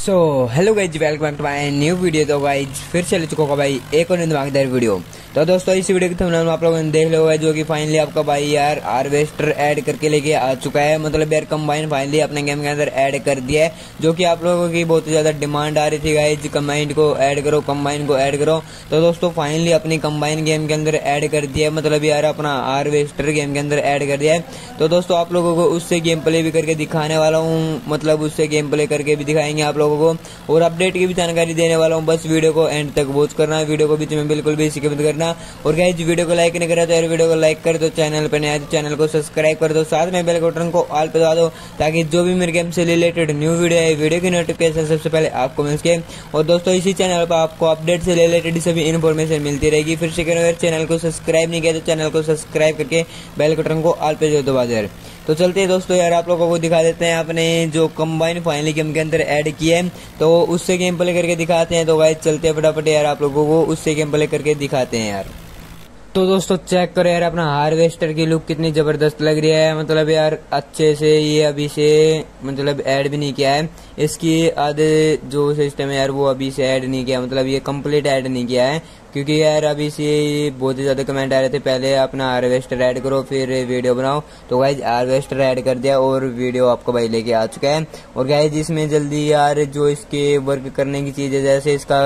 So hello guys welcome to my new video तो guys फिर चल चुका होगा भाई एक और धमाकेदार वीडियो तो दोस्तों, इस वीडियो के थंबनेल में आप लोगों ने देख लिया जो कि फाइनली आपका भाई यार हार्वेस्टर ऐड करके लेके आ चुका है। मतलब यार कंबाइन फाइनली अपने गेम के अंदर ऐड कर दिया है, जो कि आप लोगों की बहुत ज़्यादा डिमांड आ रही थी गाइज़ कंबाइन को ऐड करो कंबाइन को ऐड करो। तो दोस्तों फाइनली अपनी कंबाइन गेम के अंदर ऐड कर दिया है। मतलब यार, अपना हार्वेस्टर गेम के अंदर ऐड कर दिया है। तो दोस्तों, आप लोगों को उससे गेम प्ले भी करके दिखाने वाला हूँ। मतलब उससे गेम प्ले करके भी दिखाएँगे आप लोगों को। और अपडेट की भी जानकारी देने वाला हूँ। बस वीडियो को एंड तक वॉच करना वीडियो को बीच में बिल्कुल भी स्किप करना। और गाइज़ वीडियो को लाइक नहीं करा तो यार वीडियो को लाइक कर दो चैनल पर नया चैनल को सब्सक्राइब कर दो। साथ में बेल बटन को ऑल पे दबा दो, ताकि जो भी मेरे गेम से रिलेटेड न्यू वीडियो है वीडियो की नोटिफिकेशन सबसे पहले आपको मिल सके। और दोस्तों, इसी चैनल पर आपको अपडेट से रिलेटेड सभी इन्फॉर्मेशन मिलती रहेगी। फिर अगर चैनल को सब्सक्राइब नहीं किया तो चैनल को सब्सक्राइब करके बेल बटन को ऑल पे दबा दो तो चलते हैं दोस्तों यार, आप लोगों को दिखा देते हैं आपने जो कंबाइन फाइनली गेम के अंदर ऐड किया है। तो उससे गेम प्ले करके दिखाते हैं। तो गाइस चलते हैं फटाफट यार आप लोगों को उससे गेम प्ले करके दिखाते हैं यार। तो दोस्तों चेक करो यार अपना हार्वेस्टर की लुक कितनी ज़बरदस्त लग रही है। मतलब यार, अच्छे से ये अभी से मतलब ऐड भी नहीं किया है। इसकी आधे जो सिस्टम है यार, वो अभी से ऐड नहीं किया। मतलब ये कंप्लीट ऐड नहीं किया है। क्योंकि यार अभी से बहुत ही ज़्यादा कमेंट आ रहे थे। पहले अपना हार्वेस्टर ऐड करो, फिर वीडियो बनाओ। तो गाइज़ हार्वेस्टर ऐड कर दिया और वीडियो आपको भाई लेके आ चुका है। और गाइज़ इसमें जल्दी यार जो इसके वर्क करने की चीज़ है जैसे इसका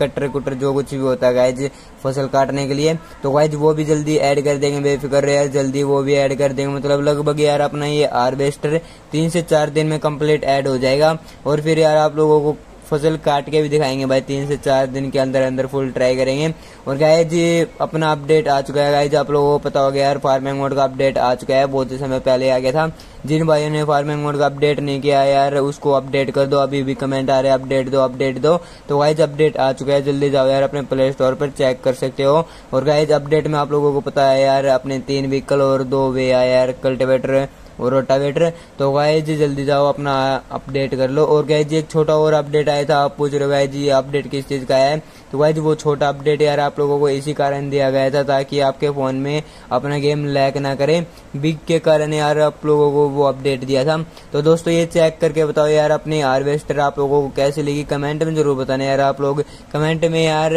कटर कुटर जो कुछ भी होता है गाइज़ फ़सल काटने के लिए। तो गाइज़ वो भी जल्दी ऐड कर देंगे, बेफिक्र यार, जल्दी वो भी ऐड कर देंगे। मतलब लगभग यार अपना ये हार्वेस्टर तीन से चार दिन में कंप्लीट ऐड हो जाएगा। और फिर यार आप लोगों को फ़सल काट के भी दिखाएँगे भाई, तीन से चार दिन के अंदर अंदर फुल ट्राई करेंगे। और गाय जी अपना अपडेट आ चुका है। गाइज़ आप लोगों को पता हो गया यार फ़ार्मिंग मोड का अपडेट आ चुका है। बहुत ही समय पहले आ गया था। जिन भाइयों ने फ़ार्मिंग मोड का अपडेट नहीं किया यार, उसको अपडेट कर दो। अभी भी कमेंट आ रहे अपडेट दो अपडेट दो। तो गाइज़ अपडेट आ चुका है। जल्दी जाओ यार, अपने प्ले स्टोर पर चेक कर सकते हो। और गाइज़ अपडेट में आप लोगों को पता है यार, अपने तीन व्हीकल और दो वे आया यार कल्टिवेटर और रोटावेटर। तो गाय जी, जल्दी जाओ, अपना अपडेट कर लो। और गाय जी, एक छोटा और अपडेट आया था, आप पूछ रहे हो गाय जी अपडेट किस चीज़ का है? तो गाय जी, वो छोटा अपडेट यार आप लोगों को इसी कारण दिया गया था, ताकि आपके फ़ोन में अपना गेम लैक ना करे। बिग के कारण यार आप लोगों को वो अपडेट दिया था। तो दोस्तों, ये चेक करके बताओ यार, अपनी हार्वेस्टर आप लोगों को कैसे लगी? कमेंट में ज़रूर बताना यार आप लोग। कमेंट में यार,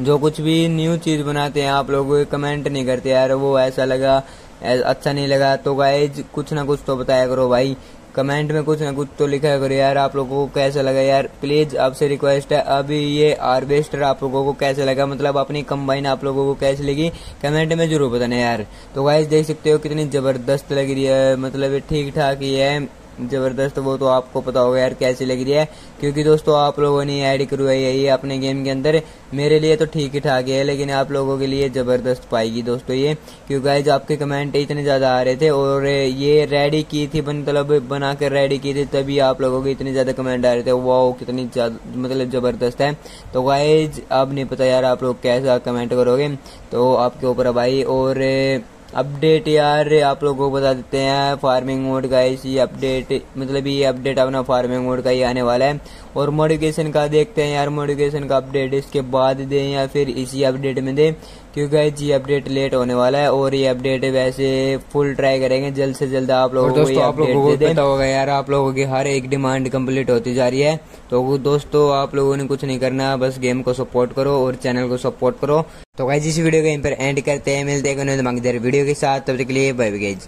जो कुछ भी न्यू चीज़ बनाते हैं, आप लोग कमेंट नहीं करते यार, वो ऐसा लगा अच्छा नहीं लगा तो गाइज़ कुछ ना कुछ तो बताया करो भाई। कमेंट में कुछ ना कुछ तो लिखा करो यार, आप लोगों को कैसा लगा यार? प्लीज़ आपसे रिक्वेस्ट है, अभी ये हार्वेस्टर आप लोगों को कैसे लगा? मतलब अपनी कंबाइन आप लोगों को कैसे लगी? कमेंट में ज़रूर बताना यार। तो गाइज़ देख सकते हो कितनी ज़बरदस्त लग रही है मतलब ठीक ठाक ही है। ज़बरदस्त, वो तो आपको पता होगा यार कैसी लग रही है। क्योंकि दोस्तों, आप लोगों ने ऐड करवाई है ये अपने गेम के अंदर। मेरे लिए तो ठीक ही ठाक है, लेकिन आप लोगों के लिए ज़बरदस्त पाएगी दोस्तों ये। क्योंकि आज आपके कमेंट इतने ज़्यादा आ रहे थे और ये रेडी की थी मतलब बनाकर रेडी की थी, तभी आप लोगों के इतने ज़्यादा कमेंट आ रहे थे। वाओ कितनी ज़्यादा मतलब ज़बरदस्त है। तो गाइज़ अब नहीं पता यार आप लोग कैसा कमेंट करोगे। तो आपके ऊपर भाई और अपडेट यार आप लोगों को बता देते हैं फ़ार्मिंग मोड का इसी अपडेट मतलब ये अपडेट अपना फ़ार्मिंग मोड का ही आने वाला है। और मॉडिफिकेशन का देखते हैं यार मॉडिफिकेशन का अपडेट इसके बाद दें या फिर इसी अपडेट में दें क्योंकि ये अपडेट लेट होने वाला है और ये अपडेट वैसे फुल ट्राई करेंगे जल्द से जल्द आप लोगों को ये अपडेट दे दें। होगा यार आप लोगों की हर एक डिमांड कंप्लीट होती जा रही है। तो दोस्तों आप लोगों ने कुछ नहीं करना बस गेम को सपोर्ट करो और चैनल को सपोर्ट करो। तो गाइज़ इस वीडियो को यहीं पर एंड करते हैं। मिलते हैं वीडियो के साथ। तब तक के लिए बाय गाइज़